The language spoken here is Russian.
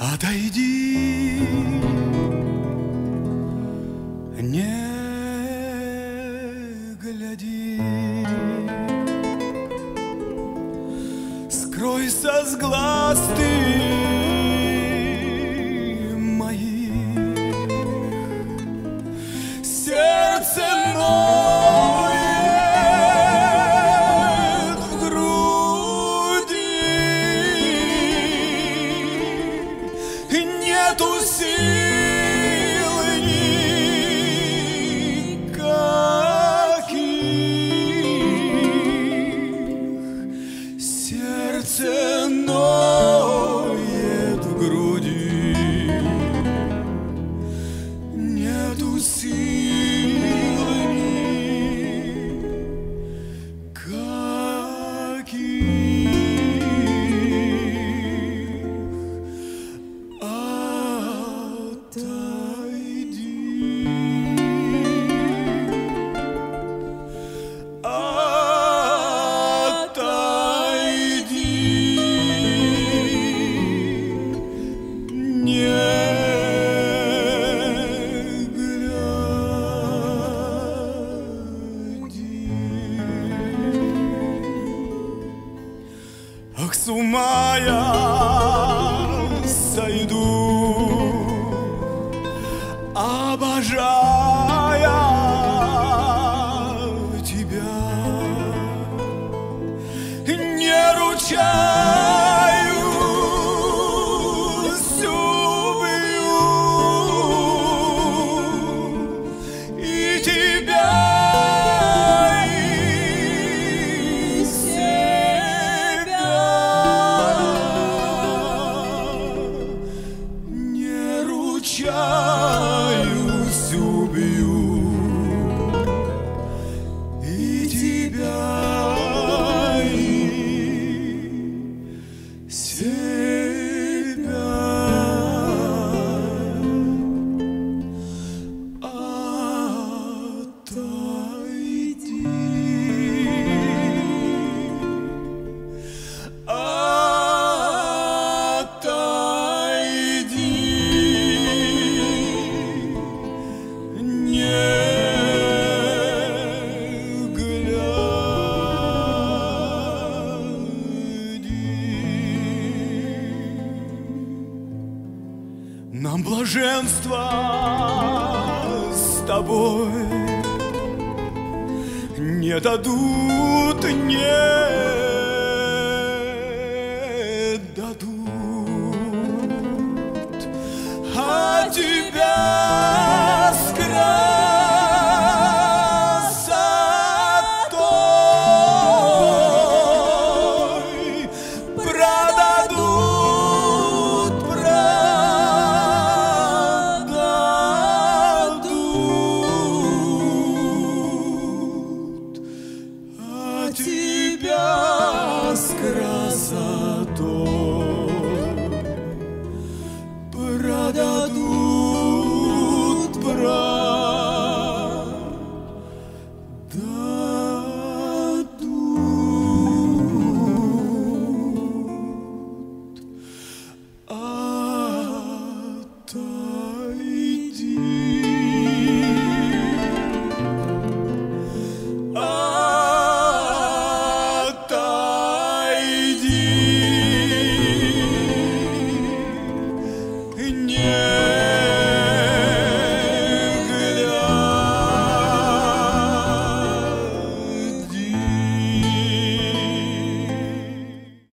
Отойди, не гляди, скройся с глаз ты possível. С ума я сойду, обожая тебя, не ручаюсь, Нам блаженство с тобой. Не дадут, не дадут.